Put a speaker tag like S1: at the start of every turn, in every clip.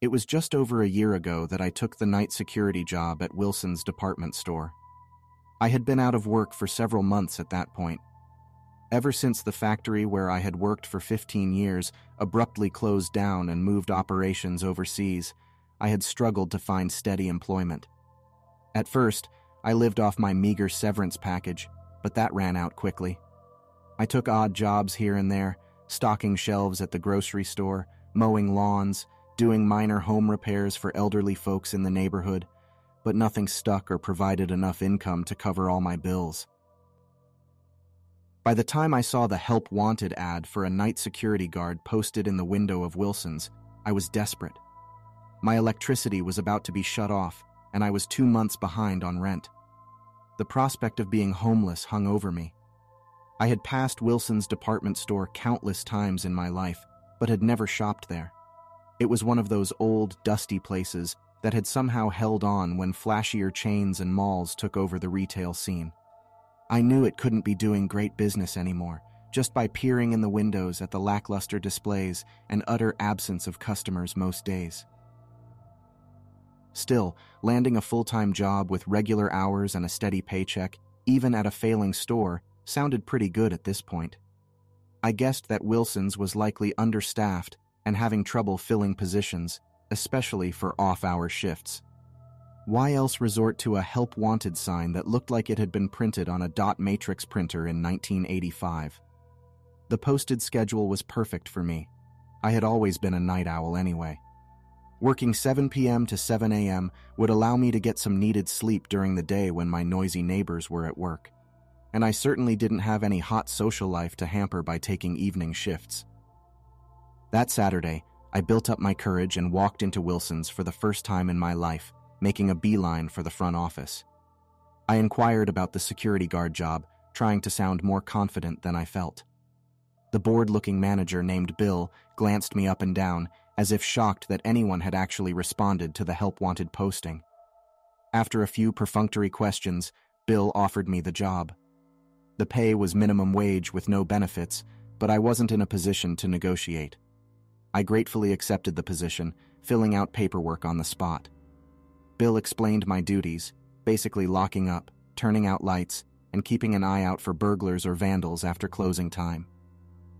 S1: It was just over a year ago that I took the night security job at Wilson's department store. I had been out of work for several months at that point. Ever since the factory where I had worked for 15 years abruptly closed down and moved operations overseas, I had struggled to find steady employment. At first, I lived off my meager severance package, but that ran out quickly. I took odd jobs here and there, stocking shelves at the grocery store, mowing lawns, doing minor home repairs for elderly folks in the neighborhood, but nothing stuck or provided enough income to cover all my bills. By the time I saw the Help Wanted ad for a night security guard posted in the window of Wilson's, I was desperate. My electricity was about to be shut off, and I was two months behind on rent. The prospect of being homeless hung over me. I had passed Wilson's department store countless times in my life, but had never shopped there. It was one of those old, dusty places that had somehow held on when flashier chains and malls took over the retail scene. I knew it couldn't be doing great business anymore, just by peering in the windows at the lackluster displays and utter absence of customers most days. Still, landing a full time job with regular hours and a steady paycheck, even at a failing store, sounded pretty good at this point. I guessed that Wilson's was likely understaffed and having trouble filling positions, especially for off hour shifts. Why else resort to a help wanted sign that looked like it had been printed on a dot matrix printer in 1985? The posted schedule was perfect for me. I had always been a night owl anyway. Working 7 p.m. to 7 a.m. would allow me to get some needed sleep during the day when my noisy neighbors were at work. And I certainly didn't have any hot social life to hamper by taking evening shifts. That Saturday, I built up my courage and walked into Wilson's for the first time in my life, making a beeline for the front office. I inquired about the security guard job, trying to sound more confident than I felt. The bored looking manager named Bill glanced me up and down as if shocked that anyone had actually responded to the help wanted posting. After a few perfunctory questions, Bill offered me the job. The pay was minimum wage with no benefits, but I wasn't in a position to negotiate. I gratefully accepted the position, filling out paperwork on the spot. Bill explained my duties, basically locking up, turning out lights, and keeping an eye out for burglars or vandals after closing time.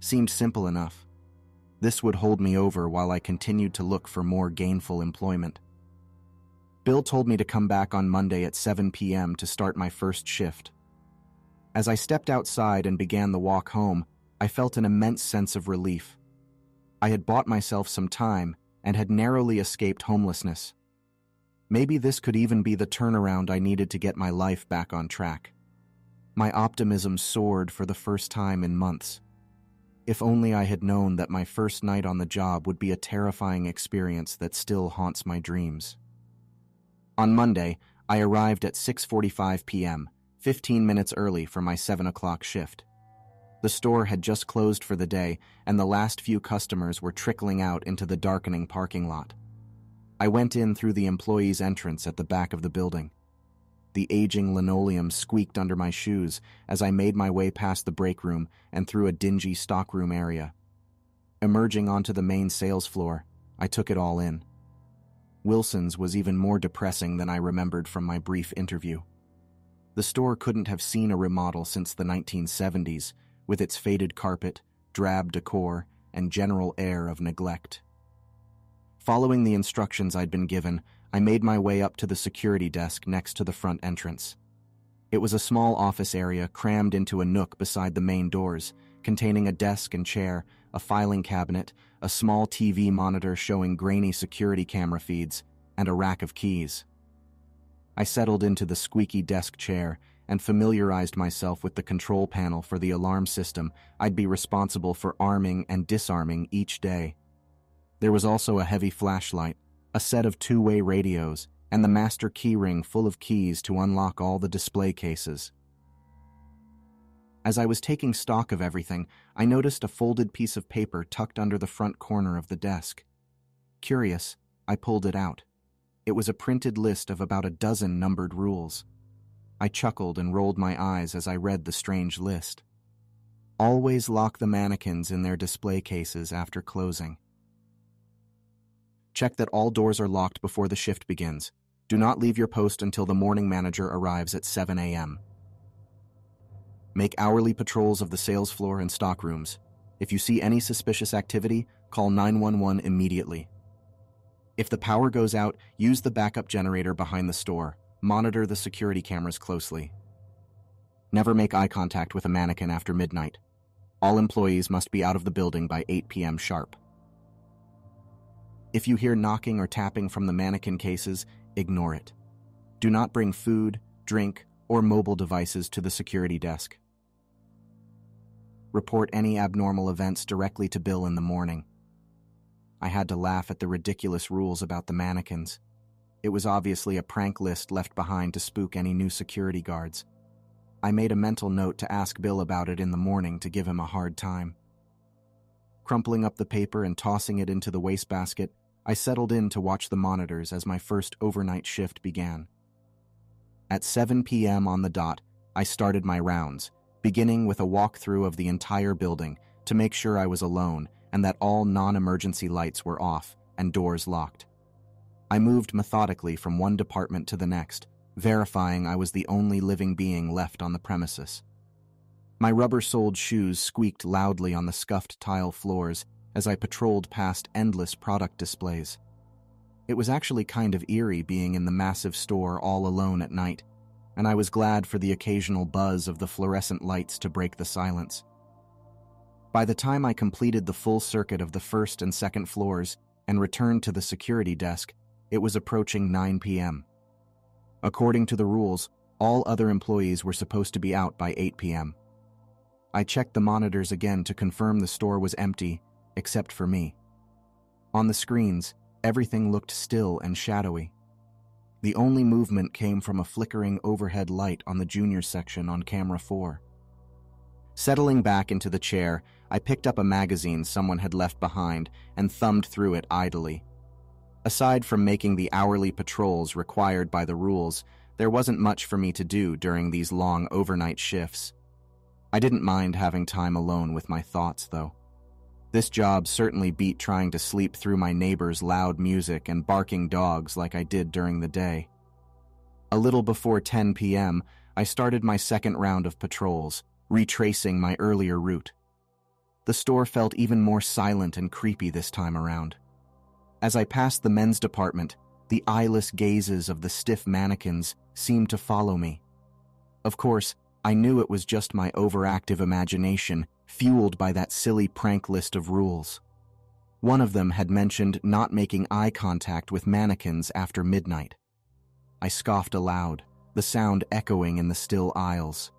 S1: Seemed simple enough. This would hold me over while I continued to look for more gainful employment. Bill told me to come back on Monday at 7 p.m. to start my first shift. As I stepped outside and began the walk home, I felt an immense sense of relief. I had bought myself some time and had narrowly escaped homelessness. Maybe this could even be the turnaround I needed to get my life back on track. My optimism soared for the first time in months. If only I had known that my first night on the job would be a terrifying experience that still haunts my dreams. On Monday, I arrived at 6:45 p.m., 15 minutes early for my 7 o'clock shift. The store had just closed for the day, and the last few customers were trickling out into the darkening parking lot. I went in through the employee's entrance at the back of the building. The aging linoleum squeaked under my shoes as I made my way past the break room and through a dingy stockroom area. Emerging onto the main sales floor, I took it all in. Wilson's was even more depressing than I remembered from my brief interview. The store couldn't have seen a remodel since the 1970s, with its faded carpet, drab decor, and general air of neglect. Following the instructions I'd been given, I made my way up to the security desk next to the front entrance. It was a small office area crammed into a nook beside the main doors, containing a desk and chair, a filing cabinet, a small TV monitor showing grainy security camera feeds, and a rack of keys. I settled into the squeaky desk chair and familiarized myself with the control panel for the alarm system I'd be responsible for arming and disarming each day. There was also a heavy flashlight a set of two way radios, and the master keyring full of keys to unlock all the display cases. As I was taking stock of everything, I noticed a folded piece of paper tucked under the front corner of the desk. Curious, I pulled it out. It was a printed list of about a dozen numbered rules. I chuckled and rolled my eyes as I read the strange list. Always lock the mannequins in their display cases after closing. Check that all doors are locked before the shift begins. Do not leave your post until the morning manager arrives at 7 a.m. Make hourly patrols of the sales floor and stock rooms. If you see any suspicious activity, call 911 immediately. If the power goes out, use the backup generator behind the store. Monitor the security cameras closely. Never make eye contact with a mannequin after midnight. All employees must be out of the building by 8 p.m. sharp. If you hear knocking or tapping from the mannequin cases, ignore it. Do not bring food, drink, or mobile devices to the security desk. Report any abnormal events directly to Bill in the morning. I had to laugh at the ridiculous rules about the mannequins. It was obviously a prank list left behind to spook any new security guards. I made a mental note to ask Bill about it in the morning to give him a hard time. Crumpling up the paper and tossing it into the wastebasket, I settled in to watch the monitors as my first overnight shift began. At 7 p.m. on the dot, I started my rounds, beginning with a walkthrough of the entire building to make sure I was alone and that all non emergency lights were off and doors locked. I moved methodically from one department to the next, verifying I was the only living being left on the premises. My rubber soled shoes squeaked loudly on the scuffed tile floors as I patrolled past endless product displays. It was actually kind of eerie being in the massive store all alone at night, and I was glad for the occasional buzz of the fluorescent lights to break the silence. By the time I completed the full circuit of the first and second floors and returned to the security desk, it was approaching 9 p.m. According to the rules, all other employees were supposed to be out by 8 p.m. I checked the monitors again to confirm the store was empty, except for me. On the screens, everything looked still and shadowy. The only movement came from a flickering overhead light on the junior section on camera 4. Settling back into the chair, I picked up a magazine someone had left behind and thumbed through it idly. Aside from making the hourly patrols required by the rules, there wasn't much for me to do during these long overnight shifts. I didn't mind having time alone with my thoughts, though. This job certainly beat trying to sleep through my neighbor's loud music and barking dogs like I did during the day. A little before 10 p.m., I started my second round of patrols, retracing my earlier route. The store felt even more silent and creepy this time around. As I passed the men's department, the eyeless gazes of the stiff mannequins seemed to follow me. Of course, I knew it was just my overactive imagination, fueled by that silly prank list of rules. One of them had mentioned not making eye contact with mannequins after midnight. I scoffed aloud, the sound echoing in the still aisles.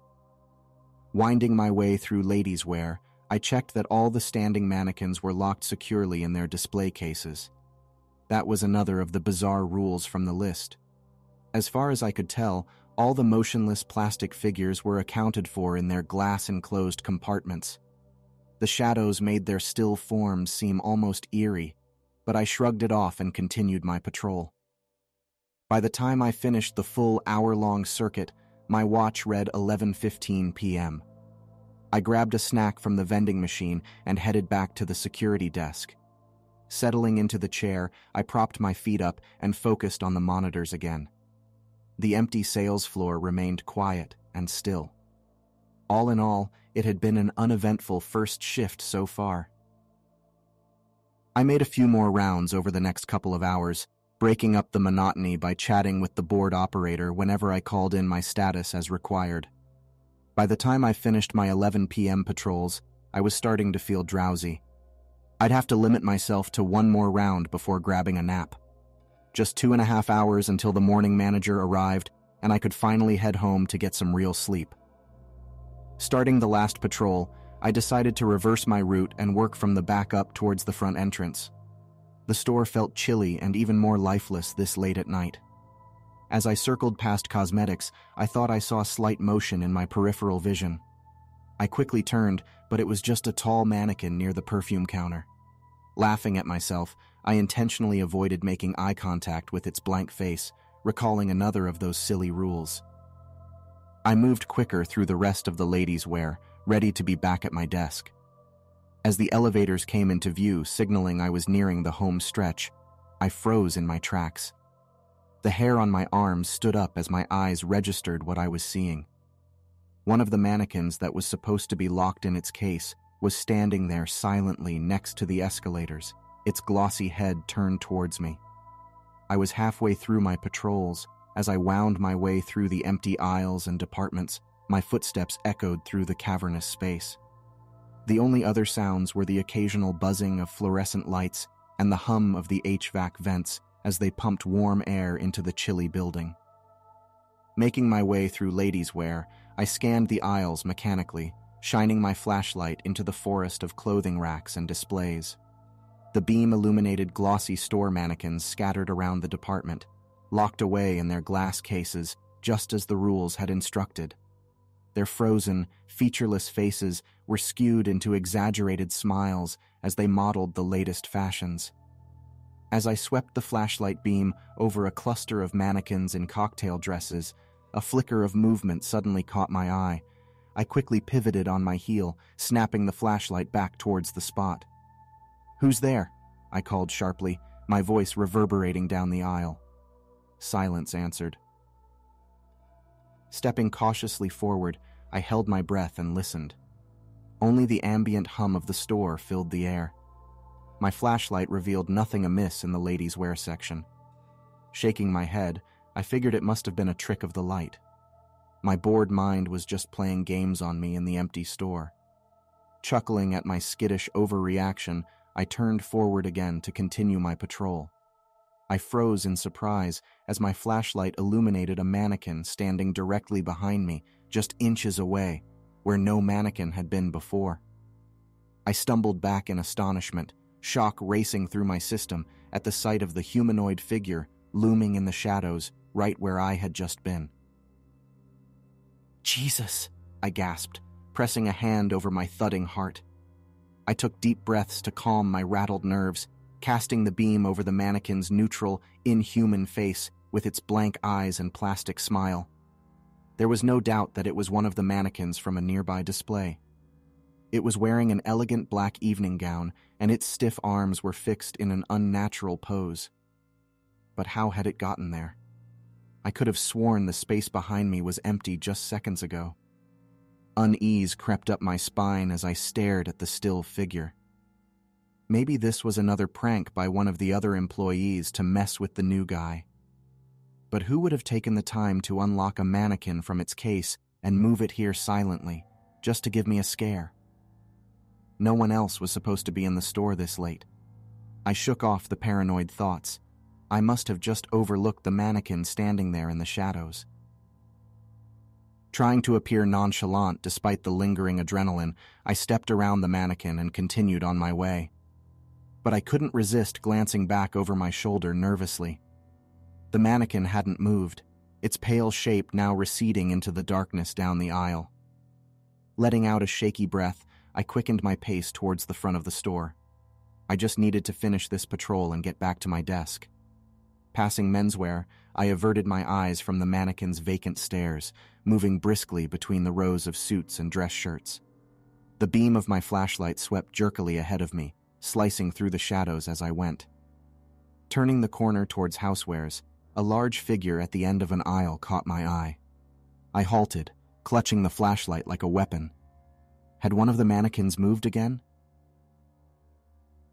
S1: Winding my way through ladies' wear, I checked that all the standing mannequins were locked securely in their display cases. That was another of the bizarre rules from the list. As far as I could tell, all the motionless plastic figures were accounted for in their glass enclosed compartments. The shadows made their still forms seem almost eerie, but I shrugged it off and continued my patrol. By the time I finished the full hour-long circuit, my watch read 11:15 p.m. I grabbed a snack from the vending machine and headed back to the security desk. Settling into the chair, I propped my feet up and focused on the monitors again. The empty sales floor remained quiet and still. All in all, it had been an uneventful first shift so far. I made a few more rounds over the next couple of hours, breaking up the monotony by chatting with the board operator whenever I called in my status as required. By the time I finished my 11 p.m. patrols, I was starting to feel drowsy I'd have to limit myself to one more round before grabbing a nap. Just two and a half hours until the morning manager arrived, and I could finally head home to get some real sleep. Starting the last patrol, I decided to reverse my route and work from the back up towards the front entrance. The store felt chilly and even more lifeless this late at night. As I circled past cosmetics, I thought I saw slight motion in my peripheral vision. I quickly turned, but it was just a tall mannequin near the perfume counter. Laughing at myself, I intentionally avoided making eye contact with its blank face, recalling another of those silly rules. I moved quicker through the rest of the ladies' wear, ready to be back at my desk. As the elevators came into view, signaling I was nearing the home stretch, I froze in my tracks. The hair on my arms stood up as my eyes registered what I was seeing. One of the mannequins that was supposed to be locked in its case was standing there silently next to the escalators, its glossy head turned towards me. I was halfway through my patrols as I wound my way through the empty aisles and departments. My footsteps echoed through the cavernous space. The only other sounds were the occasional buzzing of fluorescent lights and the hum of the HVAC vents as they pumped warm air into the chilly building. Making my way through ladies' wear, I scanned the aisles mechanically, shining my flashlight into the forest of clothing racks and displays. The beam illuminated glossy store mannequins scattered around the department, locked away in their glass cases just as the rules had instructed. Their frozen, featureless faces were skewed into exaggerated smiles as they modeled the latest fashions. As I swept the flashlight beam over a cluster of mannequins in cocktail dresses, a flicker of movement suddenly caught my eye. I quickly pivoted on my heel, snapping the flashlight back towards the spot. Who's there? I called sharply, my voice reverberating down the aisle. Silence answered. Stepping cautiously forward, I held my breath and listened. Only the ambient hum of the store filled the air. My flashlight revealed nothing amiss in the ladies' wear section. Shaking my head, I figured it must have been a trick of the light. My bored mind was just playing games on me in the empty store. Chuckling at my skittish overreaction, I turned forward again to continue my patrol. I froze in surprise as my flashlight illuminated a mannequin standing directly behind me, just inches away, where no mannequin had been before. I stumbled back in astonishment, shock racing through my system at the sight of the humanoid figure looming in the shadows right where I had just been. Jesus, I gasped, pressing a hand over my thudding heart. I took deep breaths to calm my rattled nerves casting the beam over the mannequin's neutral, inhuman face with its blank eyes and plastic smile. There was no doubt that it was one of the mannequins from a nearby display. It was wearing an elegant black evening gown, and its stiff arms were fixed in an unnatural pose. But how had it gotten there? I could have sworn the space behind me was empty just seconds ago. Unease crept up my spine as I stared at the still figure. Maybe this was another prank by one of the other employees to mess with the new guy. But who would have taken the time to unlock a mannequin from its case and move it here silently, just to give me a scare? No one else was supposed to be in the store this late. I shook off the paranoid thoughts. I must have just overlooked the mannequin standing there in the shadows. Trying to appear nonchalant despite the lingering adrenaline, I stepped around the mannequin and continued on my way but I couldn't resist glancing back over my shoulder nervously. The mannequin hadn't moved, its pale shape now receding into the darkness down the aisle. Letting out a shaky breath, I quickened my pace towards the front of the store. I just needed to finish this patrol and get back to my desk. Passing menswear, I averted my eyes from the mannequin's vacant stares, moving briskly between the rows of suits and dress shirts. The beam of my flashlight swept jerkily ahead of me, slicing through the shadows as I went. Turning the corner towards housewares, a large figure at the end of an aisle caught my eye. I halted, clutching the flashlight like a weapon. Had one of the mannequins moved again?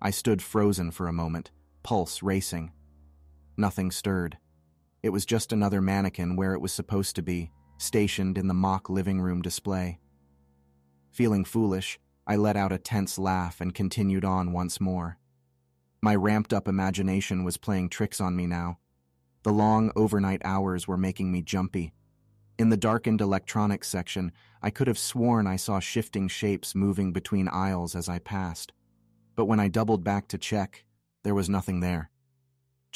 S1: I stood frozen for a moment, pulse racing. Nothing stirred. It was just another mannequin where it was supposed to be, stationed in the mock living room display. Feeling foolish, I let out a tense laugh and continued on once more. My ramped up imagination was playing tricks on me now. The long overnight hours were making me jumpy. In the darkened electronics section, I could have sworn I saw shifting shapes moving between aisles as I passed. But when I doubled back to check, there was nothing there.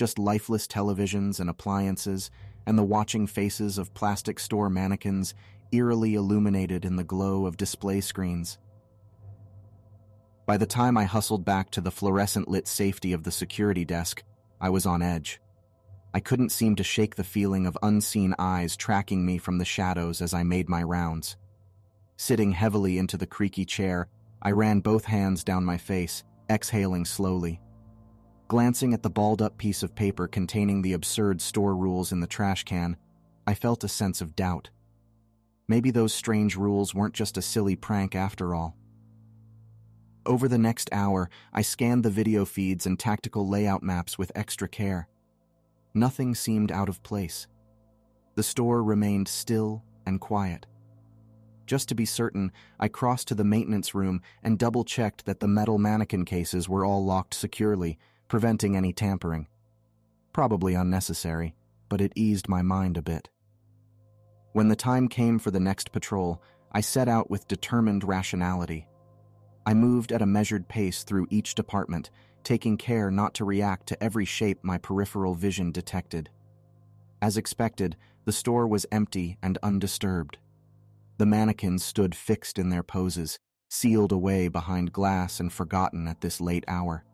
S1: Just lifeless televisions and appliances, and the watching faces of plastic store mannequins eerily illuminated in the glow of display screens. By the time I hustled back to the fluorescent lit safety of the security desk, I was on edge. I couldn't seem to shake the feeling of unseen eyes tracking me from the shadows as I made my rounds. Sitting heavily into the creaky chair, I ran both hands down my face, exhaling slowly. Glancing at the balled up piece of paper containing the absurd store rules in the trash can, I felt a sense of doubt. Maybe those strange rules weren't just a silly prank after all. Over the next hour, I scanned the video feeds and tactical layout maps with extra care. Nothing seemed out of place. The store remained still and quiet. Just to be certain, I crossed to the maintenance room and double checked that the metal mannequin cases were all locked securely, preventing any tampering. Probably unnecessary, but it eased my mind a bit. When the time came for the next patrol, I set out with determined rationality. I moved at a measured pace through each department, taking care not to react to every shape my peripheral vision detected. As expected, the store was empty and undisturbed. The mannequins stood fixed in their poses, sealed away behind glass and forgotten at this late hour.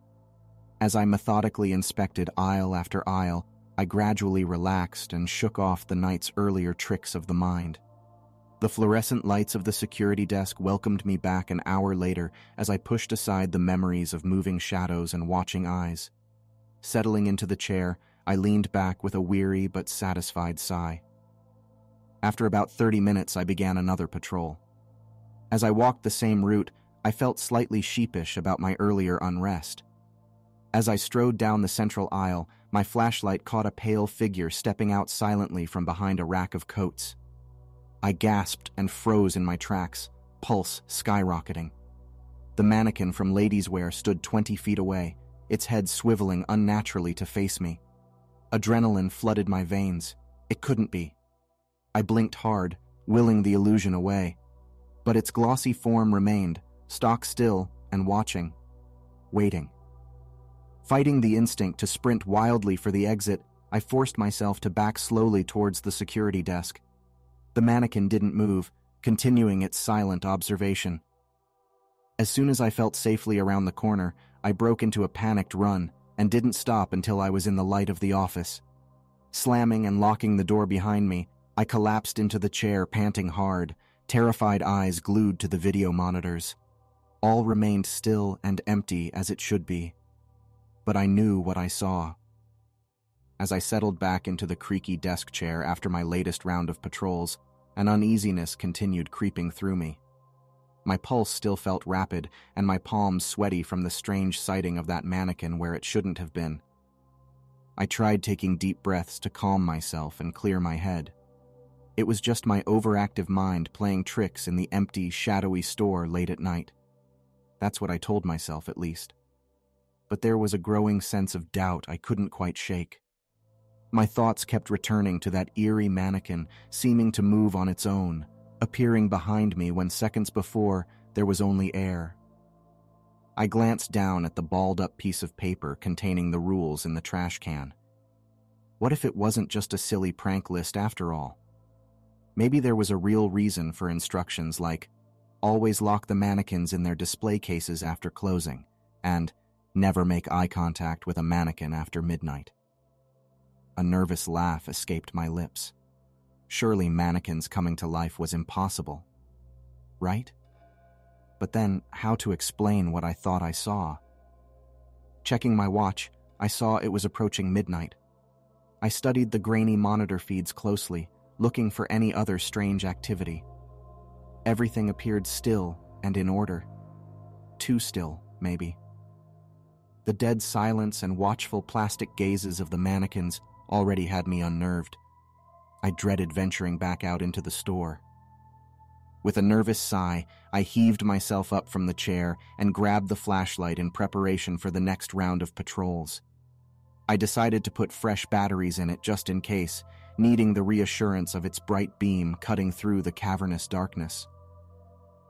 S1: As I methodically inspected aisle after aisle, I gradually relaxed and shook off the night's earlier tricks of the mind. The fluorescent lights of the security desk welcomed me back an hour later as I pushed aside the memories of moving shadows and watching eyes. Settling into the chair, I leaned back with a weary but satisfied sigh. After about 30 minutes, I began another patrol. As I walked the same route, I felt slightly sheepish about my earlier unrest. As I strode down the central aisle, my flashlight caught a pale figure stepping out silently from behind a rack of coats. I gasped and froze in my tracks, pulse skyrocketing. The mannequin from Ladies Wear stood 20 feet away, its head swiveling unnaturally to face me. Adrenaline flooded my veins. It couldn't be. I blinked hard, willing the illusion away. But its glossy form remained, stock still and watching, waiting. Fighting the instinct to sprint wildly for the exit, I forced myself to back slowly towards the security desk. The mannequin didn't move, continuing its silent observation. As soon as I felt safely around the corner, I broke into a panicked run and didn't stop until I was in the light of the office. Slamming and locking the door behind me, I collapsed into the chair, panting hard, terrified eyes glued to the video monitors. All remained still and empty as it should be but I knew what I saw. As I settled back into the creaky desk chair after my latest round of patrols, an uneasiness continued creeping through me. My pulse still felt rapid, and my palms sweaty from the strange sighting of that mannequin where it shouldn't have been. I tried taking deep breaths to calm myself and clear my head. It was just my overactive mind playing tricks in the empty, shadowy store late at night. That's what I told myself, at least but there was a growing sense of doubt I couldn't quite shake. My thoughts kept returning to that eerie mannequin seeming to move on its own, appearing behind me when seconds before there was only air. I glanced down at the balled up piece of paper containing the rules in the trash can. What if it wasn't just a silly prank list after all? Maybe there was a real reason for instructions like always lock the mannequins in their display cases after closing, and Never make eye contact with a mannequin after midnight. A nervous laugh escaped my lips. Surely mannequins coming to life was impossible. Right? But then, how to explain what I thought I saw? Checking my watch, I saw it was approaching midnight. I studied the grainy monitor feeds closely, looking for any other strange activity. Everything appeared still and in order. Too still, maybe. The dead silence and watchful plastic gazes of the mannequins already had me unnerved. I dreaded venturing back out into the store. With a nervous sigh, I heaved myself up from the chair and grabbed the flashlight in preparation for the next round of patrols. I decided to put fresh batteries in it just in case, needing the reassurance of its bright beam cutting through the cavernous darkness.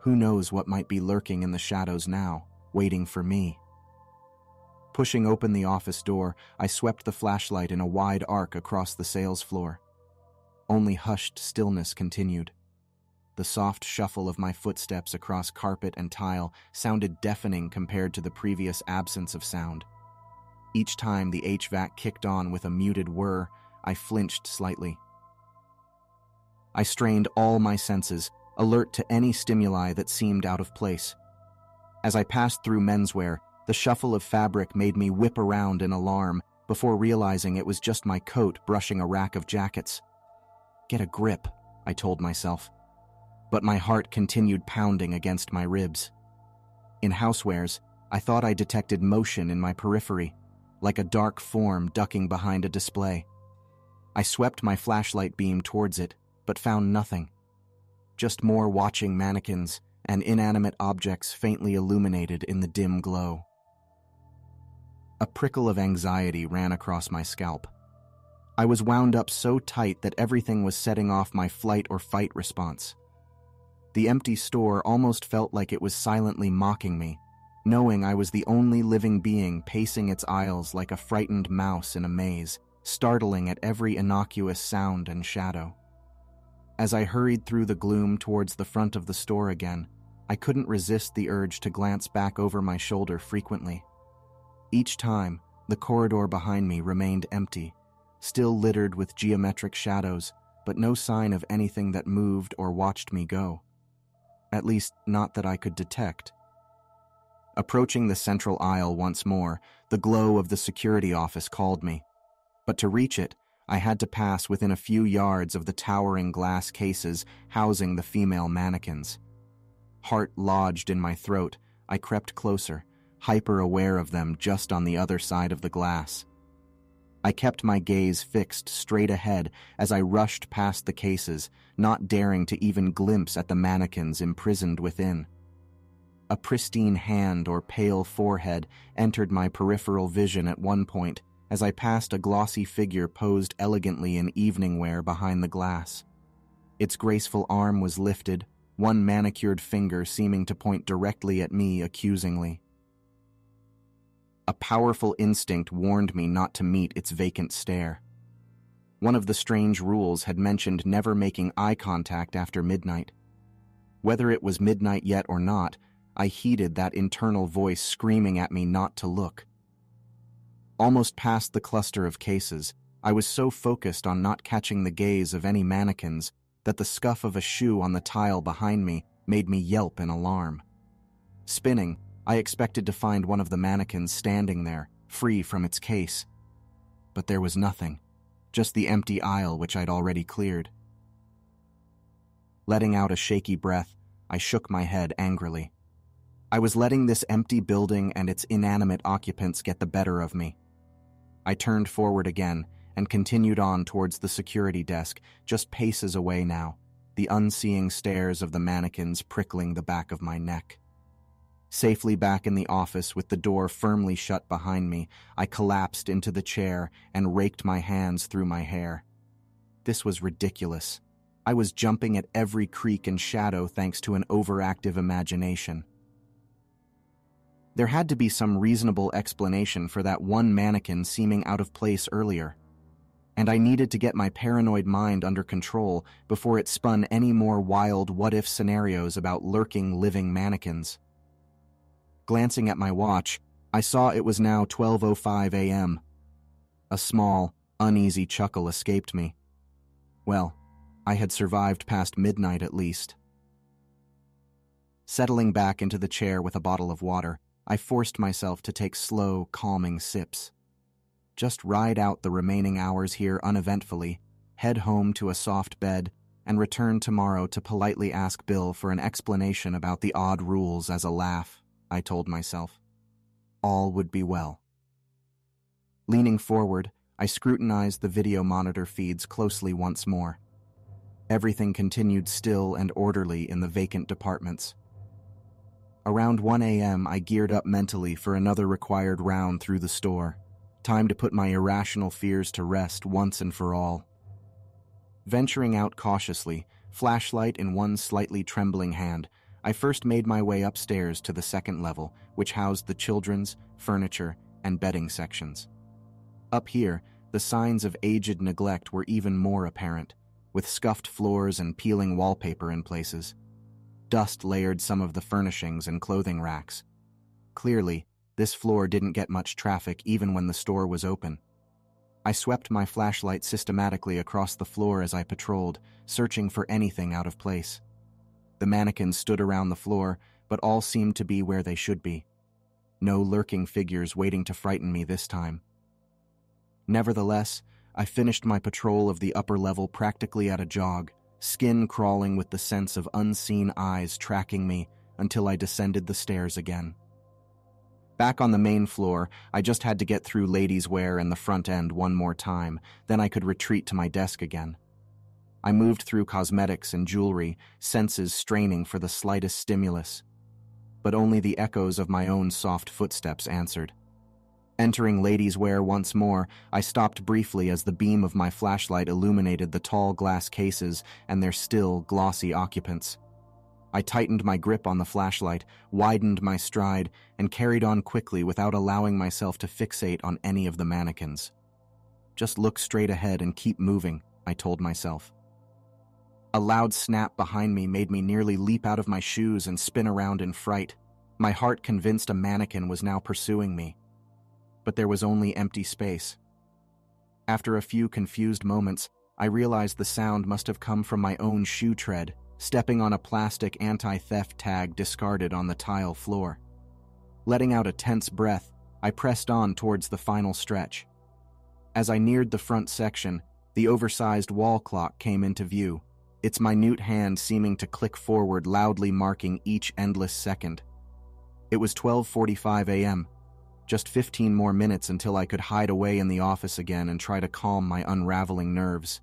S1: Who knows what might be lurking in the shadows now, waiting for me? Pushing open the office door, I swept the flashlight in a wide arc across the sales floor. Only hushed stillness continued. The soft shuffle of my footsteps across carpet and tile sounded deafening compared to the previous absence of sound. Each time the HVAC kicked on with a muted whir, I flinched slightly. I strained all my senses, alert to any stimuli that seemed out of place. As I passed through menswear, The shuffle of fabric made me whip around in alarm before realizing it was just my coat brushing a rack of jackets. Get a grip, I told myself. But my heart continued pounding against my ribs. In housewares, I thought I detected motion in my periphery, like a dark form ducking behind a display. I swept my flashlight beam towards it, but found nothing. Just more watching mannequins and inanimate objects faintly illuminated in the dim glow. A prickle of anxiety ran across my scalp. I was wound up so tight that everything was setting off my flight or fight response. The empty store almost felt like it was silently mocking me, knowing I was the only living being pacing its aisles like a frightened mouse in a maze, startling at every innocuous sound and shadow. As I hurried through the gloom towards the front of the store again, I couldn't resist the urge to glance back over my shoulder frequently. Each time, the corridor behind me remained empty, still littered with geometric shadows, but no sign of anything that moved or watched me go at least not that I could detect. Approaching the central aisle once more, the glow of the security office called me. But to reach it, I had to pass within a few yards of the towering glass cases housing the female mannequins. Heart lodged in my throat, I crept closer, hyper aware of them just on the other side of the glass. I kept my gaze fixed straight ahead as I rushed past the cases, not daring to even glimpse at the mannequins imprisoned within. A pristine hand or pale forehead entered my peripheral vision at one point as I passed a glossy figure posed elegantly in evening wear behind the glass. Its graceful arm was lifted, one manicured finger seeming to point directly at me accusingly. A powerful instinct warned me not to meet its vacant stare. One of the strange rules had mentioned never making eye contact after midnight. Whether it was midnight yet or not, I heeded that internal voice screaming at me not to look. Almost past the cluster of cases, I was so focused on not catching the gaze of any mannequins that the scuff of a shoe on the tile behind me made me yelp in alarm. Spinning, I expected to find one of the mannequins standing there, free from its case. But there was nothing, just the empty aisle which I'd already cleared. Letting out a shaky breath, I shook my head angrily. I was letting this empty building and its inanimate occupants get the better of me. I turned forward again and continued on towards the security desk, just paces away now, the unseeing stares of the mannequins prickling the back of my neck. Safely back in the office with the door firmly shut behind me, I collapsed into the chair and raked my hands through my hair. This was ridiculous. I was jumping at every creak and shadow thanks to an overactive imagination. There had to be some reasonable explanation for that one mannequin seeming out of place earlier. And I needed to get my paranoid mind under control before it spun any more wild what if scenarios about lurking living mannequins. Glancing at my watch, I saw it was now 12:05 a.m. A small, uneasy chuckle escaped me. Well, I had survived past midnight at least. Settling back into the chair with a bottle of water, I forced myself to take slow, calming sips. Just ride out the remaining hours here uneventfully, head home to a soft bed, and return tomorrow to politely ask Bill for an explanation about the odd rules as a laugh. I told myself. All would be well. Leaning forward, I scrutinized the video monitor feeds closely once more. Everything continued still and orderly in the vacant departments. Around 1 a.m., I geared up mentally for another required round through the store. Time to put my irrational fears to rest once and for all. Venturing out cautiously, flashlight in one slightly trembling hand, I first made my way upstairs to the second level, which housed the children's, furniture, and bedding sections. Up here, the signs of aged neglect were even more apparent, with scuffed floors and peeling wallpaper in places. Dust layered some of the furnishings and clothing racks. Clearly, this floor didn't get much traffic even when the store was open. I swept my flashlight systematically across the floor as I patrolled, searching for anything out of place. The mannequins stood around the floor, but all seemed to be where they should be. No lurking figures waiting to frighten me this time. Nevertheless, I finished my patrol of the upper level practically at a jog, skin crawling with the sense of unseen eyes tracking me until I descended the stairs again. Back on the main floor, I just had to get through ladies' wear and the front end one more time, then I could retreat to my desk again. I moved through cosmetics and jewelry, senses straining for the slightest stimulus. But only the echoes of my own soft footsteps answered. Entering ladies' wear once more, I stopped briefly as the beam of my flashlight illuminated the tall glass cases and their still, glossy occupants. I tightened my grip on the flashlight, widened my stride, and carried on quickly without allowing myself to fixate on any of the mannequins. Just look straight ahead and keep moving, I told myself. A loud snap behind me made me nearly leap out of my shoes and spin around in fright, my heart convinced a mannequin was now pursuing me but there was only empty space. After a few confused moments, I realized the sound must have come from my own shoe tread, stepping on a plastic anti theft tag discarded on the tile floor. Letting out a tense breath, I pressed on towards the final stretch. As I neared the front section, the oversized wall clock came into view, its minute hand seeming to click forward loudly marking each endless second. It was 12:45 a.m. Just 15 more minutes until I could hide away in the office again and try to calm my unraveling nerves.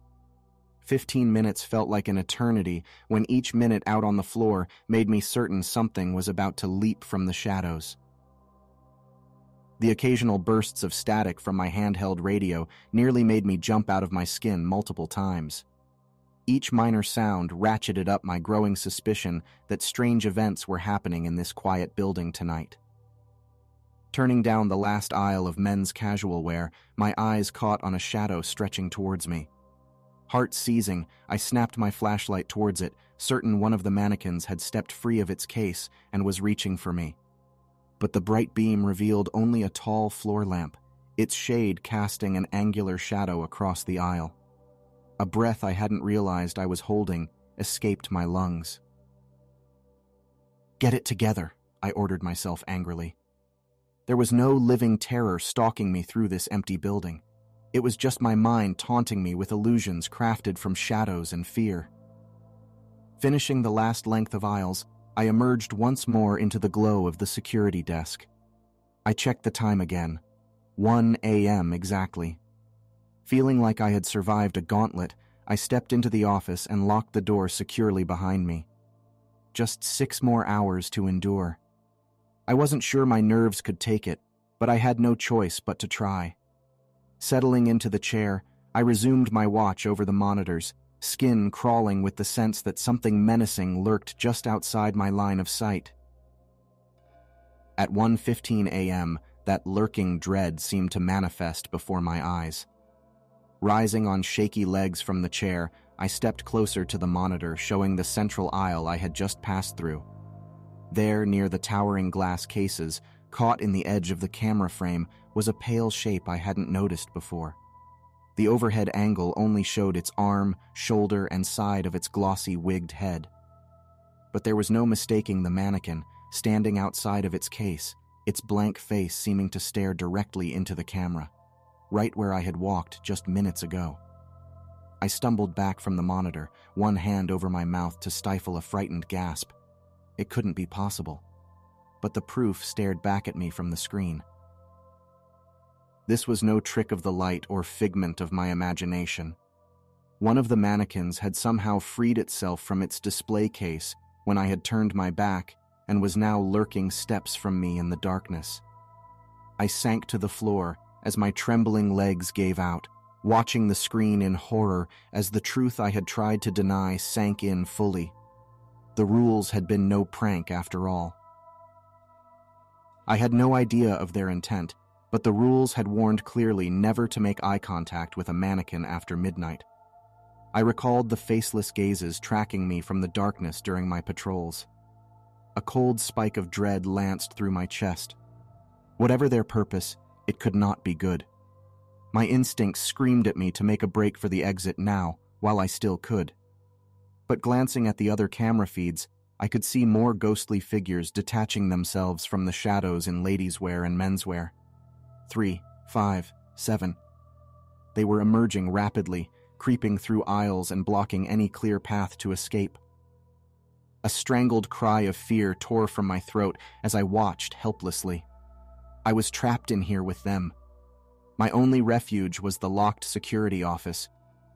S1: 15 minutes felt like an eternity when each minute out on the floor made me certain something was about to leap from the shadows. The occasional bursts of static from my handheld radio nearly made me jump out of my skin multiple times. Each minor sound ratcheted up my growing suspicion that strange events were happening in this quiet building tonight. Turning down the last aisle of men's casual wear, my eyes caught on a shadow stretching towards me. Heart seizing, I snapped my flashlight towards it, certain one of the mannequins had stepped free of its case and was reaching for me. But the bright beam revealed only a tall floor lamp, its shade casting an angular shadow across the aisle. A breath I hadn't realized I was holding escaped my lungs. Get it together, I ordered myself angrily. There was no living terror stalking me through this empty building. It was just my mind taunting me with illusions crafted from shadows and fear. Finishing the last length of aisles, I emerged once more into the glow of the security desk. I checked the time again. 1 a.m. exactly. Feeling like I had survived a gauntlet, I stepped into the office and locked the door securely behind me. Just six more hours to endure. I wasn't sure my nerves could take it, but I had no choice but to try. Settling into the chair, I resumed my watch over the monitors, skin crawling with the sense that something menacing lurked just outside my line of sight. At 1:15 a.m., that lurking dread seemed to manifest before my eyes. Rising on shaky legs from the chair, I stepped closer to the monitor showing the central aisle I had just passed through. There, near the towering glass cases, caught in the edge of the camera frame, was a pale shape I hadn't noticed before. The overhead angle only showed its arm, shoulder, and side of its glossy wigged head. But there was no mistaking the mannequin, standing outside of its case, its blank face seeming to stare directly into the camera, right where I had walked just minutes ago. I stumbled back from the monitor, one hand over my mouth to stifle a frightened gasp. It couldn't be possible. But the proof stared back at me from the screen. This was no trick of the light or figment of my imagination. One of the mannequins had somehow freed itself from its display case when I had turned my back and was now lurking steps from me in the darkness. I sank to the floor as my trembling legs gave out, watching the screen in horror as the truth I had tried to deny sank in fully. The rules had been no prank after all. I had no idea of their intent, but the rules had warned clearly never to make eye contact with a mannequin after midnight. I recalled the faceless gazes tracking me from the darkness during my patrols. A cold spike of dread lanced through my chest. Whatever their purpose, it could not be good. My instincts screamed at me to make a break for the exit now, while I still could but glancing at the other camera feeds, I could see more ghostly figures detaching themselves from the shadows in ladies' wear and menswear. Three, five, seven. They were emerging rapidly, creeping through aisles and blocking any clear path to escape. A strangled cry of fear tore from my throat as I watched helplessly. I was trapped in here with them. My only refuge was the locked security office,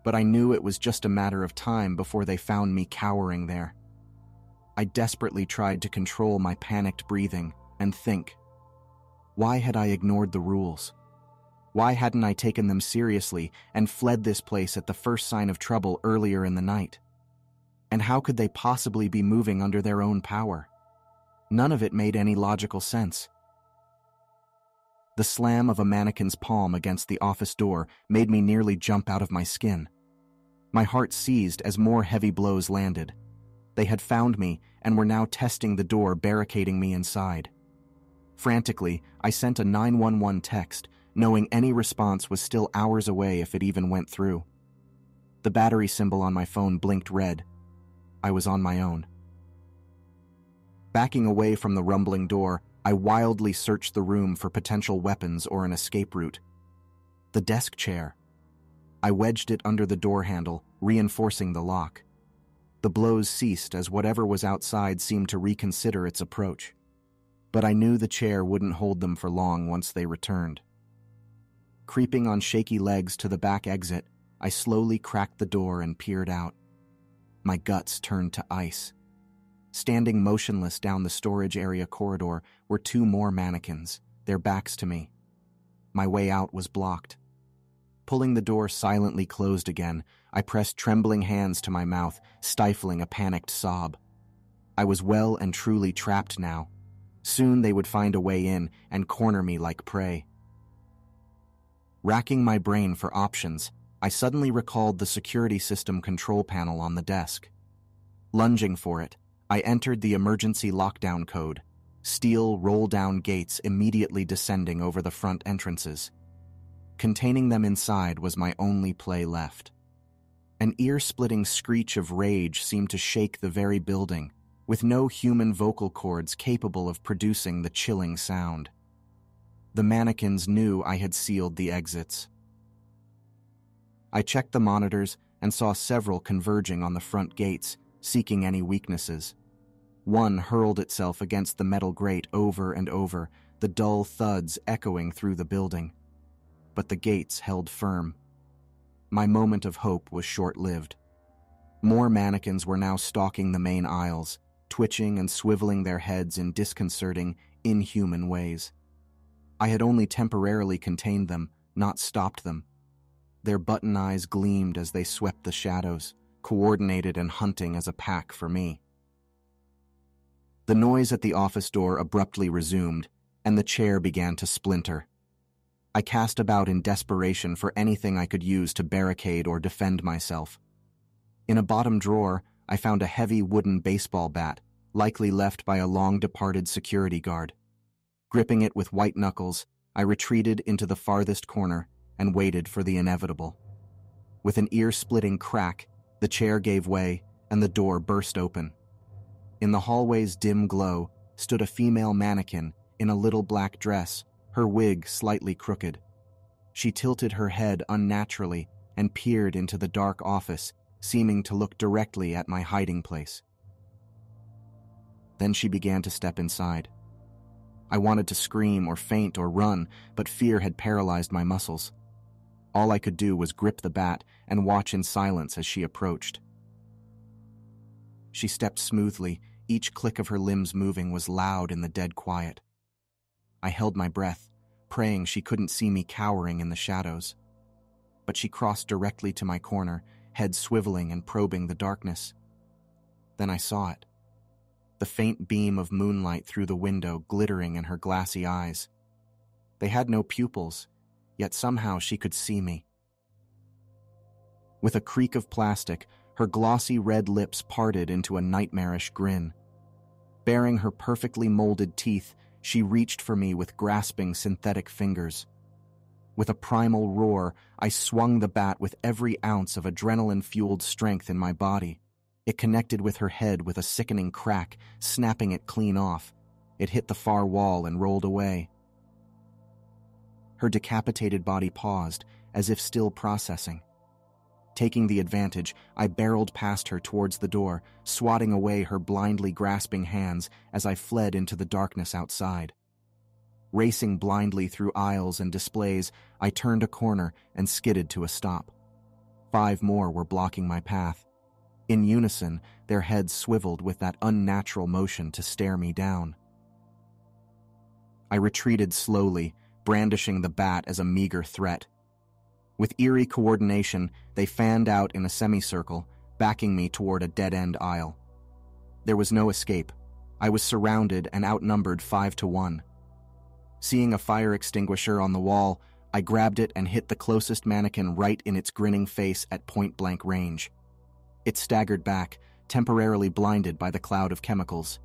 S1: but I knew it was just a matter of time before they found me cowering there. I desperately tried to control my panicked breathing and think. Why had I ignored the rules? Why hadn't I taken them seriously and fled this place at the first sign of trouble earlier in the night? And how could they possibly be moving under their own power? None of it made any logical sense. The slam of a mannequin's palm against the office door made me nearly jump out of my skin. My heart seized as more heavy blows landed. They had found me and were now testing the door, barricading me inside. Frantically, I sent a 911 text, knowing any response was still hours away if it even went through. The battery symbol on my phone blinked red. I was on my own. Backing away from the rumbling door, I wildly searched the room for potential weapons or an escape route. The desk chair. I wedged it under the door handle, reinforcing the lock. The blows ceased as whatever was outside seemed to reconsider its approach. But I knew the chair wouldn't hold them for long once they returned. Creeping on shaky legs to the back exit, I slowly cracked the door and peered out. My guts turned to ice. Standing motionless down the storage area corridor were two more mannequins, their backs to me. My way out was blocked. Pulling the door silently closed again, I pressed trembling hands to my mouth, stifling a panicked sob. I was well and truly trapped now. Soon they would find a way in and corner me like prey. Racking my brain for options, I suddenly recalled the security system control panel on the desk. Lunging for it, I entered the emergency lockdown code, steel roll down gates immediately descending over the front entrances. Containing them inside was my only play left. An ear splitting screech of rage seemed to shake the very building, with no human vocal cords capable of producing the chilling sound. The mannequins knew I had sealed the exits. I checked the monitors and saw several converging on the front gates, seeking any weaknesses. One hurled itself against the metal grate over and over, the dull thuds echoing through the building. But the gates held firm. My moment of hope was short lived. More mannequins were now stalking the main aisles, twitching and swiveling their heads in disconcerting, inhuman ways. I had only temporarily contained them, not stopped them. Their button eyes gleamed as they swept the shadows coordinated and hunting as a pack for me. The noise at the office door abruptly resumed, and the chair began to splinter. I cast about in desperation for anything I could use to barricade or defend myself. In a bottom drawer, I found a heavy wooden baseball bat, likely left by a long departed security guard. Gripping it with white knuckles, I retreated into the farthest corner and waited for the inevitable. With an ear splitting crack, the chair gave way, and the door burst open. In the hallway's dim glow stood a female mannequin in a little black dress, her wig slightly crooked. She tilted her head unnaturally and peered into the dark office, seeming to look directly at my hiding place. Then she began to step inside. I wanted to scream or faint or run, but fear had paralyzed my muscles. All I could do was grip the bat and watch in silence as she approached. She stepped smoothly, each click of her limbs moving was loud in the dead quiet. I held my breath, praying she couldn't see me cowering in the shadows. But she crossed directly to my corner, head swiveling and probing the darkness. Then I saw it. The faint beam of moonlight through the window glittering in her glassy eyes. They had no pupils, yet somehow she could see me. With a creak of plastic, her glossy red lips parted into a nightmarish grin. Baring her perfectly molded teeth, she reached for me with grasping synthetic fingers. With a primal roar, I swung the bat with every ounce of adrenaline fueled strength in my body. It connected with her head with a sickening crack, snapping it clean off. It hit the far wall and rolled away. Her decapitated body paused, as if still processing. Taking the advantage, I barreled past her towards the door, swatting away her blindly grasping hands as I fled into the darkness outside. Racing blindly through aisles and displays, I turned a corner and skidded to a stop. Five more were blocking my path. In unison, their heads swiveled with that unnatural motion to stare me down. I retreated slowly, brandishing the bat as a meager threat. With eerie coordination, they fanned out in a semicircle, backing me toward a dead end aisle. There was no escape. I was surrounded and outnumbered five to one. Seeing a fire extinguisher on the wall, I grabbed it and hit the closest mannequin right in its grinning face at point blank range. It staggered back, temporarily blinded by the cloud of chemicals.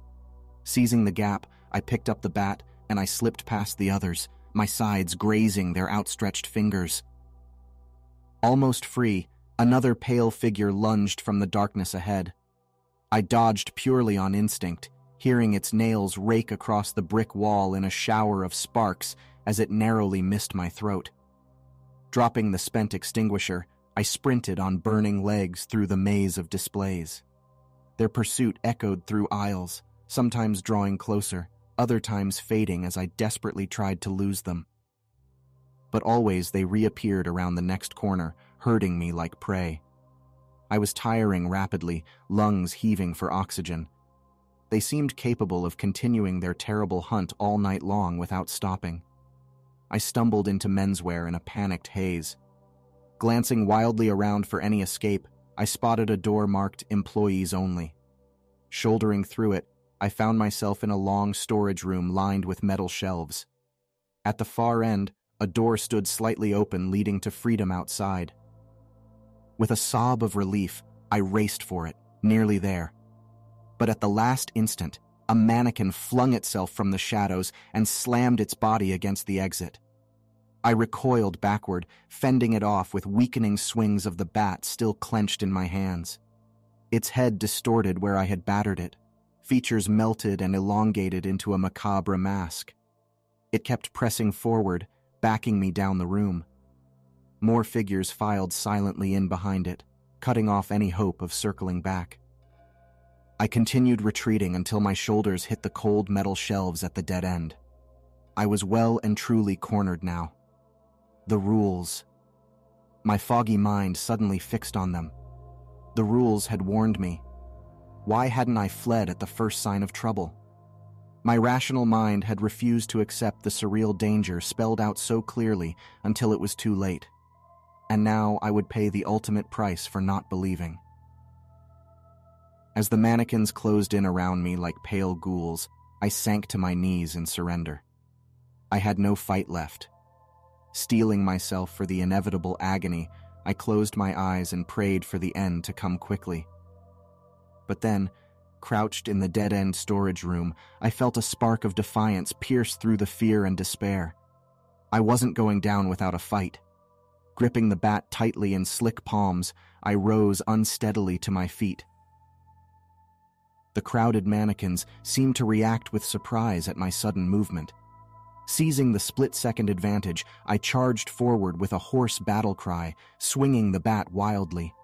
S1: Seizing the gap, I picked up the bat and I slipped past the others, my sides grazing their outstretched fingers. Almost free, another pale figure lunged from the darkness ahead. I dodged purely on instinct, hearing its nails rake across the brick wall in a shower of sparks as it narrowly missed my throat. Dropping the spent extinguisher, I sprinted on burning legs through the maze of displays. Their pursuit echoed through aisles, sometimes drawing closer, other times fading as I desperately tried to lose them. But always they reappeared around the next corner, herding me like prey. I was tiring rapidly, lungs heaving for oxygen. They seemed capable of continuing their terrible hunt all night long without stopping. I stumbled into menswear in a panicked haze. Glancing wildly around for any escape, I spotted a door marked Employees Only. Shouldering through it, I found myself in a long storage room lined with metal shelves. At the far end, a door stood slightly open, leading to freedom outside. With a sob of relief, I raced for it, nearly there. But at the last instant, a mannequin flung itself from the shadows and slammed its body against the exit. I recoiled backward, fending it off with weakening swings of the bat still clenched in my hands. Its head distorted where I had battered it, features melted and elongated into a macabre mask. It kept pressing forward, backing me down the room. More figures filed silently in behind it, cutting off any hope of circling back. I continued retreating until my shoulders hit the cold metal shelves at the dead end. I was well and truly cornered now. The rules. My foggy mind suddenly fixed on them. The rules had warned me. Why hadn't I fled at the first sign of trouble? My rational mind had refused to accept the surreal danger spelled out so clearly until it was too late. And now I would pay the ultimate price for not believing. As the mannequins closed in around me like pale ghouls, I sank to my knees in surrender. I had no fight left, Steeling myself for the inevitable agony, I closed my eyes and prayed for the end to come quickly. But then, crouched in the dead end storage room, I felt a spark of defiance pierce through the fear and despair. I wasn't going down without a fight. Gripping the bat tightly in slick palms, I rose unsteadily to my feet. The crowded mannequins seemed to react with surprise at my sudden movement. Seizing the split second advantage, I charged forward with a hoarse battle cry, swinging the bat wildly.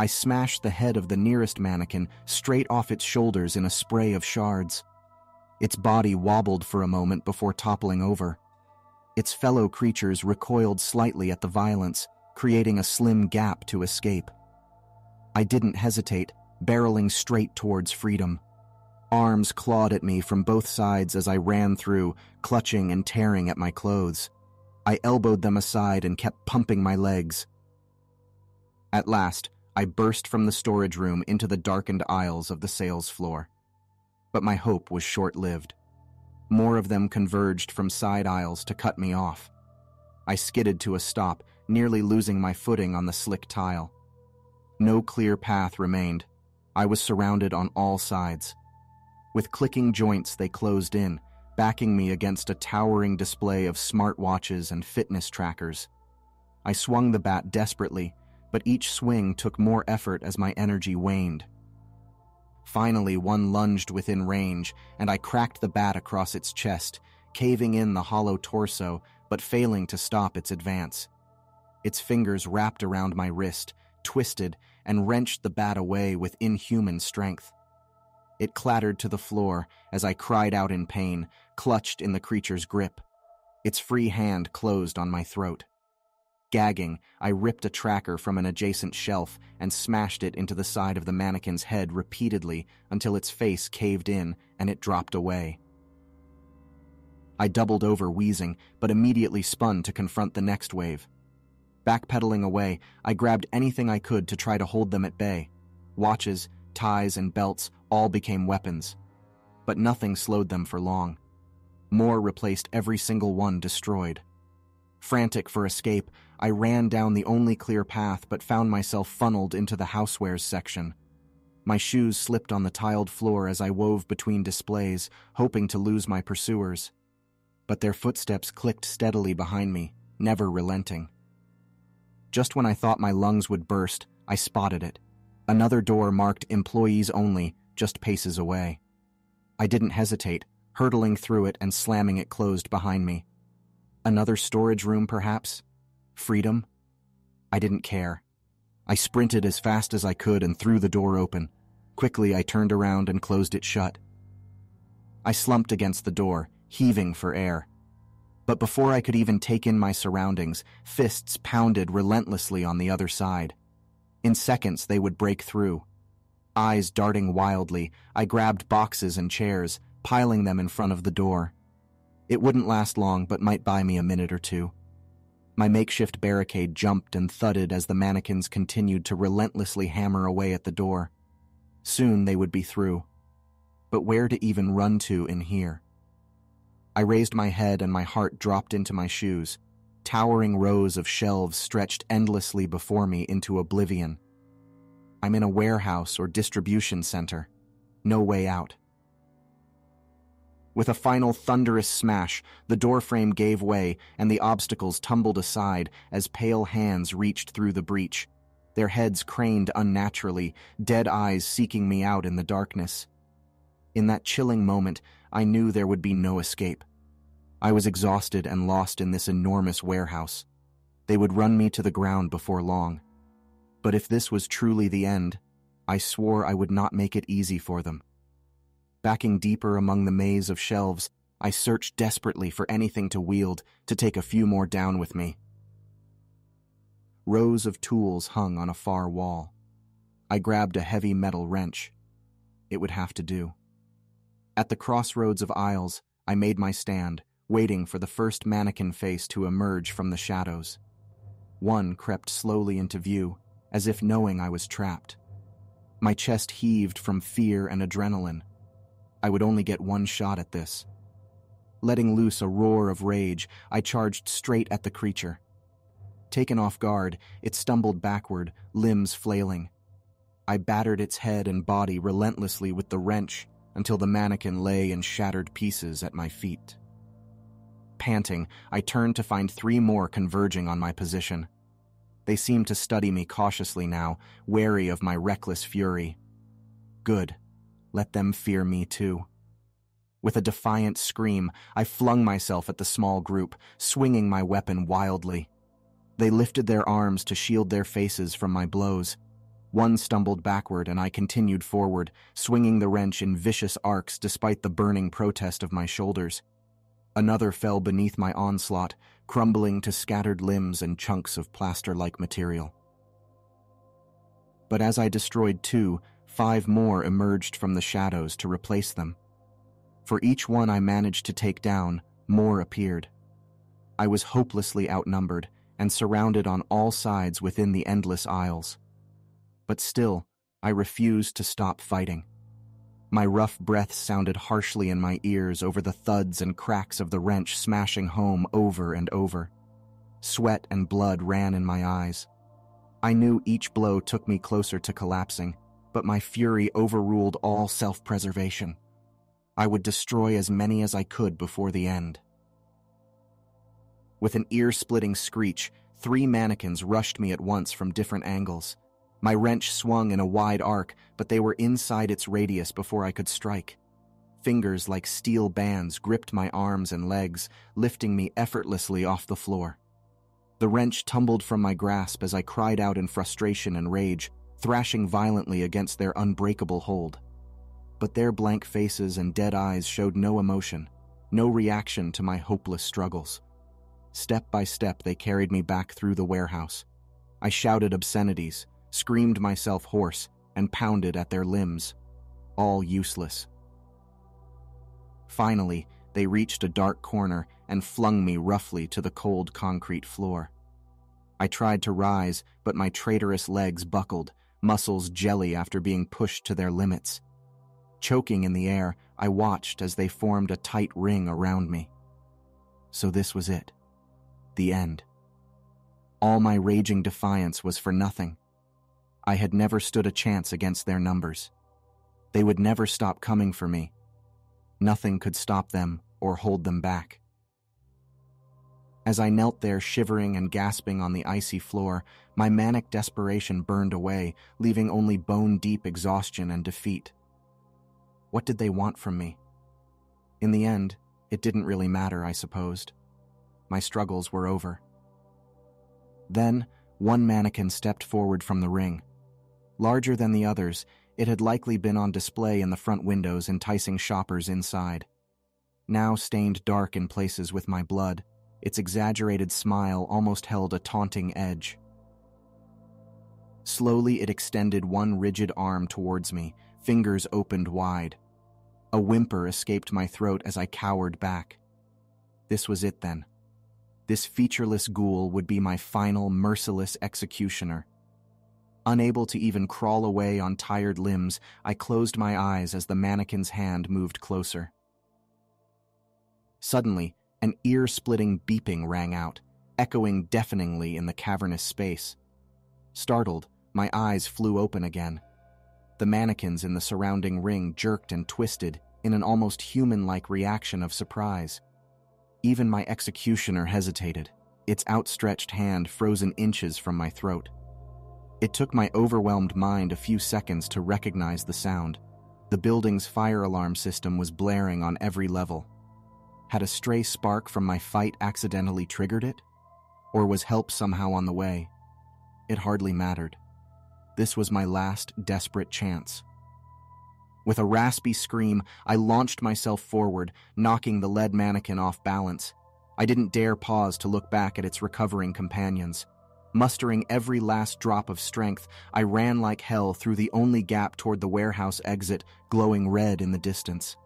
S1: I smashed the head of the nearest mannequin straight off its shoulders in a spray of shards. Its body wobbled for a moment before toppling over. Its fellow creatures recoiled slightly at the violence, creating a slim gap to escape. I didn't hesitate, barreling straight towards freedom. Arms clawed at me from both sides as I ran through, clutching and tearing at my clothes. I elbowed them aside and kept pumping my legs. At last, I burst from the storage room into the darkened aisles of the sales floor. But my hope was short lived. More of them converged from side aisles to cut me off. I skidded to a stop, nearly losing my footing on the slick tile. No clear path remained. I was surrounded on all sides. With clicking joints, they closed in, backing me against a towering display of smartwatches and fitness trackers. I swung the bat desperately, but each swing took more effort as my energy waned. Finally, one lunged within range, and I cracked the bat across its chest, caving in the hollow torso, but failing to stop its advance. Its fingers wrapped around my wrist, twisted, and wrenched the bat away with inhuman strength. It clattered to the floor as I cried out in pain, clutched in the creature's grip. Its free hand closed on my throat. Gagging, I ripped a tracker from an adjacent shelf and smashed it into the side of the mannequin's head repeatedly until its face caved in and it dropped away. I doubled over, wheezing, but immediately spun to confront the next wave. Backpedaling away, I grabbed anything I could to try to hold them at bay. Watches, ties, and belts all became weapons. But nothing slowed them for long. More replaced every single one destroyed. Frantic for escape, I ran down the only clear path but found myself funneled into the housewares section. My shoes slipped on the tiled floor as I wove between displays, hoping to lose my pursuers. But their footsteps clicked steadily behind me, never relenting. Just when I thought my lungs would burst, I spotted it. Another door marked employees only, just paces away. I didn't hesitate, hurtling through it and slamming it closed behind me. Another storage room, perhaps? Freedom? I didn't care. I sprinted as fast as I could and threw the door open. Quickly, I turned around and closed it shut. I slumped against the door, heaving for air. But before I could even take in my surroundings, fists pounded relentlessly on the other side. In seconds, they would break through. Eyes darting wildly, I grabbed boxes and chairs, piling them in front of the door. It wouldn't last long, but might buy me a minute or two. My makeshift barricade jumped and thudded as the mannequins continued to relentlessly hammer away at the door. Soon they would be through. But where to even run to in here? I raised my head and my heart dropped into my shoes. Towering rows of shelves stretched endlessly before me into oblivion. I'm in a warehouse or distribution center. No way out. With a final thunderous smash, the doorframe gave way and the obstacles tumbled aside as pale hands reached through the breach, their heads craned unnaturally, dead eyes seeking me out in the darkness. In that chilling moment, I knew there would be no escape. I was exhausted and lost in this enormous warehouse. They would run me to the ground before long. But if this was truly the end, I swore I would not make it easy for them. Backing deeper among the maze of shelves, I searched desperately for anything to wield to take a few more down with me. Rows of tools hung on a far wall. I grabbed a heavy metal wrench. It would have to do. At the crossroads of aisles, I made my stand, waiting for the first mannequin face to emerge from the shadows. One crept slowly into view, as if knowing I was trapped. My chest heaved from fear and adrenaline. I would only get one shot at this. Letting loose a roar of rage, I charged straight at the creature. Taken off guard, it stumbled backward, limbs flailing. I battered its head and body relentlessly with the wrench until the mannequin lay in shattered pieces at my feet. Panting, I turned to find three more converging on my position. They seemed to study me cautiously now, wary of my reckless fury. Good. Let them fear me too. With a defiant scream, I flung myself at the small group, swinging my weapon wildly. They lifted their arms to shield their faces from my blows. One stumbled backward, and I continued forward, swinging the wrench in vicious arcs despite the burning protest of my shoulders. Another fell beneath my onslaught, crumbling to scattered limbs and chunks of plaster like material. But as I destroyed two, Five more emerged from the shadows to replace them. For each one I managed to take down, more appeared. I was hopelessly outnumbered and surrounded on all sides within the endless aisles. But still, I refused to stop fighting. My rough breath sounded harshly in my ears over the thuds and cracks of the wrench smashing home over and over. Sweat and blood ran in my eyes. I knew each blow took me closer to collapsing, but my fury overruled all self preservation. I would destroy as many as I could before the end. With an ear splitting screech, three mannequins rushed me at once from different angles. My wrench swung in a wide arc, but they were inside its radius before I could strike. Fingers like steel bands gripped my arms and legs, lifting me effortlessly off the floor. The wrench tumbled from my grasp as I cried out in frustration and rage, thrashing violently against their unbreakable hold. But their blank faces and dead eyes showed no emotion, no reaction to my hopeless struggles. Step by step, they carried me back through the warehouse. I shouted obscenities, screamed myself hoarse, and pounded at their limbs. All useless. Finally, they reached a dark corner and flung me roughly to the cold concrete floor. I tried to rise, but my traitorous legs buckled, muscles jelly after being pushed to their limits. Choking in the air, I watched as they formed a tight ring around me. So this was it. The end. All my raging defiance was for nothing. I had never stood a chance against their numbers. They would never stop coming for me. Nothing could stop them or hold them back. As I knelt there shivering and gasping on the icy floor, my manic desperation burned away, leaving only bone deep exhaustion and defeat. What did they want from me? In the end, it didn't really matter, I supposed. My struggles were over. Then, one mannequin stepped forward from the ring. Larger than the others, it had likely been on display in the front windows, enticing shoppers inside. Now stained dark in places with my blood, its exaggerated smile almost held a taunting edge. Slowly, it extended one rigid arm towards me, fingers opened wide. A whimper escaped my throat as I cowered back. This was it then. This featureless ghoul would be my final merciless executioner. Unable to even crawl away on tired limbs, I closed my eyes as the mannequin's hand moved closer. Suddenly, an ear splitting beeping rang out, echoing deafeningly in the cavernous space. Startled, my eyes flew open again. The mannequins in the surrounding ring jerked and twisted in an almost human like reaction of surprise. Even my executioner hesitated, its outstretched hand frozen inches from my throat. It took my overwhelmed mind a few seconds to recognize the sound. The building's fire alarm system was blaring on every level. Had a stray spark from my fight accidentally triggered it? Or was help somehow on the way? It hardly mattered. This was my last desperate chance. With a raspy scream, I launched myself forward, knocking the lead mannequin off balance. I didn't dare pause to look back at its recovering companions. Mustering every last drop of strength, I ran like hell through the only gap toward the warehouse exit, glowing red in the distance.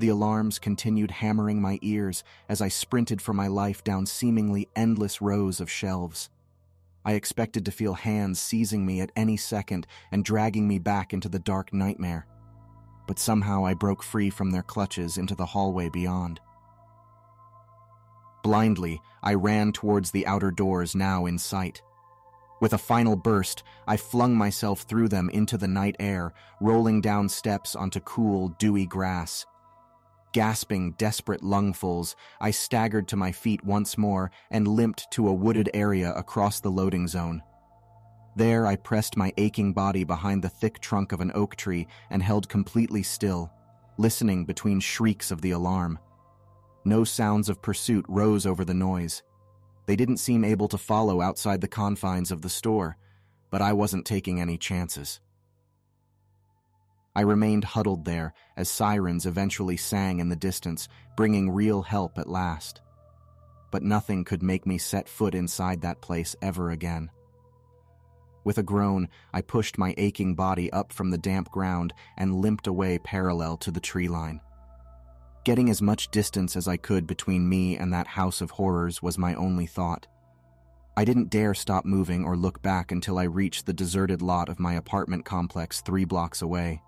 S1: The alarms continued hammering my ears as I sprinted for my life down seemingly endless rows of shelves. I expected to feel hands seizing me at any second and dragging me back into the dark nightmare. But somehow I broke free from their clutches into the hallway beyond. Blindly, I ran towards the outer doors now in sight. With a final burst, I flung myself through them into the night air, rolling down steps onto cool, dewy grass. Gasping desperate lungfuls, I staggered to my feet once more and limped to a wooded area across the loading zone. There, I pressed my aching body behind the thick trunk of an oak tree and held completely still, listening between shrieks of the alarm. No sounds of pursuit rose over the noise. They didn't seem able to follow outside the confines of the store, but I wasn't taking any chances. I remained huddled there as sirens eventually sang in the distance, bringing real help at last. But nothing could make me set foot inside that place ever again. With a groan, I pushed my aching body up from the damp ground and limped away parallel to the tree line. Getting as much distance as I could between me and that house of horrors was my only thought. I didn't dare stop moving or look back until I reached the deserted lot of my apartment complex three blocks away.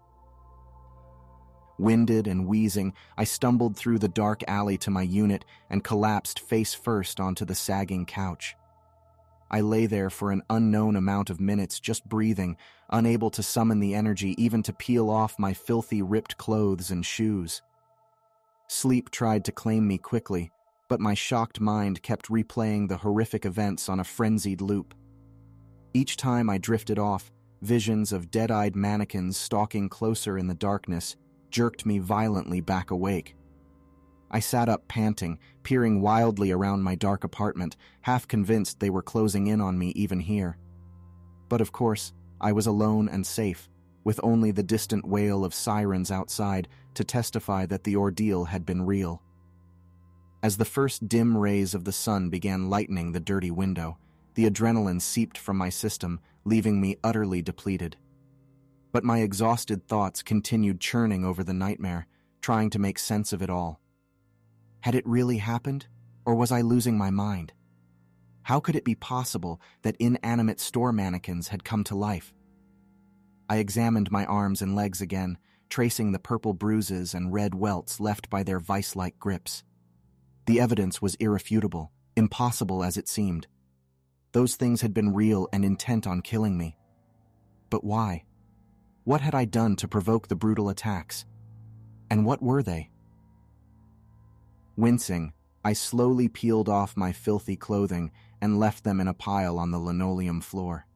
S1: Winded and wheezing, I stumbled through the dark alley to my unit and collapsed face first onto the sagging couch. I lay there for an unknown amount of minutes just breathing, unable to summon the energy even to peel off my filthy ripped clothes and shoes. Sleep tried to claim me quickly, but my shocked mind kept replaying the horrific events on a frenzied loop. Each time I drifted off, Visions of dead eyed mannequins stalking closer in the darkness jerked me violently back awake. I sat up panting, peering wildly around my dark apartment, half convinced they were closing in on me even here. But of course, I was alone and safe, with only the distant wail of sirens outside to testify that the ordeal had been real. As the first dim rays of the sun began lightening the dirty window, the adrenaline seeped from my system, leaving me utterly depleted. But my exhausted thoughts continued churning over the nightmare, trying to make sense of it all. Had it really happened, or was I losing my mind? How could it be possible that inanimate store mannequins had come to life? I examined my arms and legs again, tracing the purple bruises and red welts left by their vice like grips. The evidence was irrefutable, impossible as it seemed. Those things had been real and intent on killing me. But why? What had I done to provoke the brutal attacks? And what were they? Wincing, I slowly peeled off my filthy clothing and left them in a pile on the linoleum floor.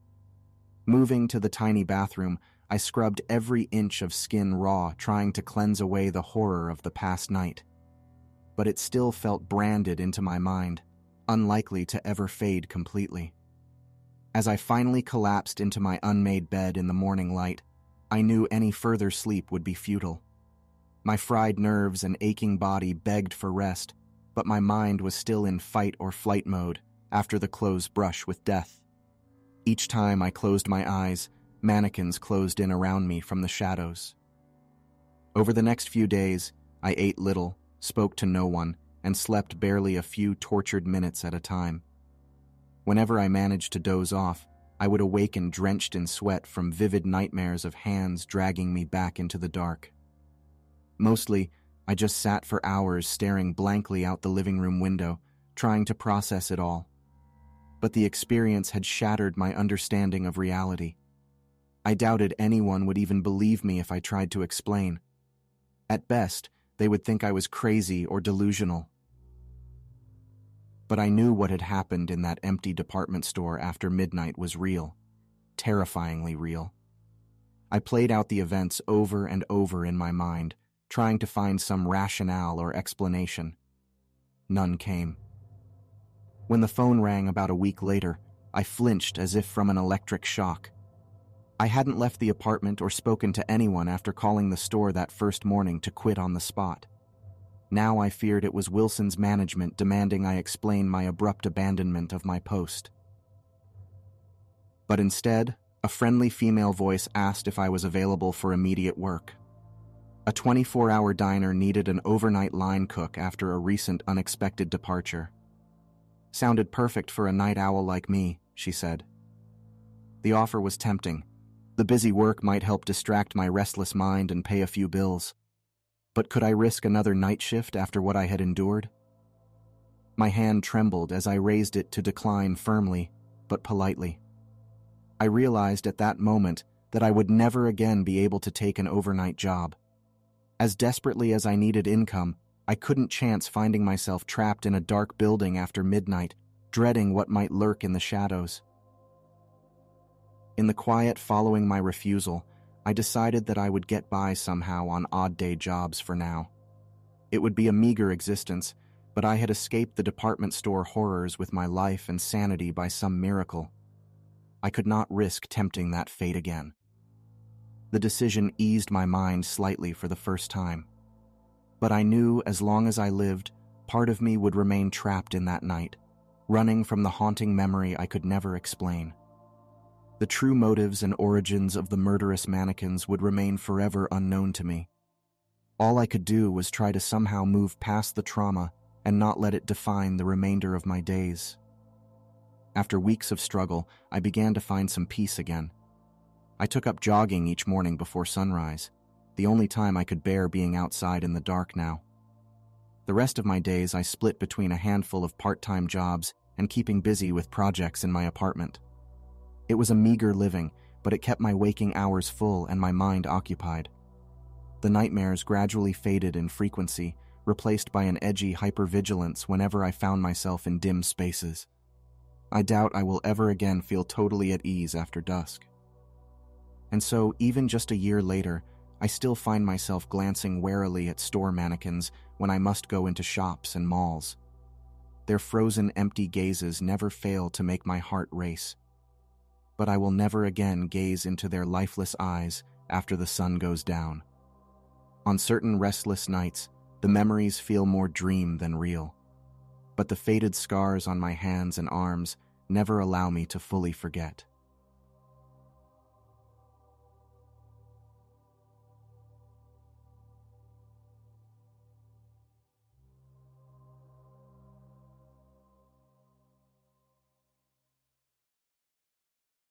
S1: Moving to the tiny bathroom, I scrubbed every inch of skin raw, trying to cleanse away the horror of the past night. But it still felt branded into my mind, unlikely to ever fade completely. As I finally collapsed into my unmade bed in the morning light, I knew any further sleep would be futile. My fried nerves and aching body begged for rest, but my mind was still in fight or flight mode after the close brush with death. Each time I closed my eyes, mannequins closed in around me from the shadows. Over the next few days, I ate little, spoke to no one, and slept barely a few tortured minutes at a time. Whenever I managed to doze off, I would awaken drenched in sweat from vivid nightmares of hands dragging me back into the dark. Mostly, I just sat for hours staring blankly out the living room window, trying to process it all. But the experience had shattered my understanding of reality. I doubted anyone would even believe me if I tried to explain. At best, they would think I was crazy or delusional. But I knew what had happened in that empty department store after midnight was real, terrifyingly real. I played out the events over and over in my mind, trying to find some rationale or explanation. None came. When the phone rang about a week later, I flinched as if from an electric shock. I hadn't left the apartment or spoken to anyone after calling the store that first morning to quit on the spot. Now I feared it was Wilson's management demanding I explain my abrupt abandonment of my post. But instead, a friendly female voice asked if I was available for immediate work. A 24 hour diner needed an overnight line cook after a recent unexpected departure. Sounded perfect for a night owl like me, she said. The offer was tempting. The busy work might help distract my restless mind and pay a few bills. But could I risk another night shift after what I had endured? My hand trembled as I raised it to decline firmly, but politely. I realized at that moment that I would never again be able to take an overnight job. As desperately as I needed income, I couldn't chance finding myself trapped in a dark building after midnight, dreading what might lurk in the shadows. In the quiet following my refusal, I decided that I would get by somehow on odd day jobs for now. It would be a meager existence, but I had escaped the department store horrors with my life and sanity by some miracle. I could not risk tempting that fate again. The decision eased my mind slightly for the first time. But I knew as long as I lived, part of me would remain trapped in that night, running from the haunting memory I could never explain. The true motives and origins of the murderous mannequins would remain forever unknown to me. All I could do was try to somehow move past the trauma and not let it define the remainder of my days. After weeks of struggle, I began to find some peace again I took up jogging each morning before sunrise, the only time I could bear being outside in the dark now. The rest of my days I split between a handful of part time jobs and keeping busy with projects in my apartment. It was a meager living, but it kept my waking hours full and my mind occupied. The nightmares gradually faded in frequency, replaced by an edgy hypervigilance whenever I found myself in dim spaces. I doubt I will ever again feel totally at ease after dusk. And so, even just a year later, I still find myself glancing warily at store mannequins when I must go into shops and malls. Their frozen, empty gazes never fail to make my heart race. But I will never again gaze into their lifeless eyes after the sun goes down. On certain restless nights, the memories feel more dream than real. But the faded scars on my hands and arms never allow me to fully forget.